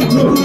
Thank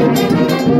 Música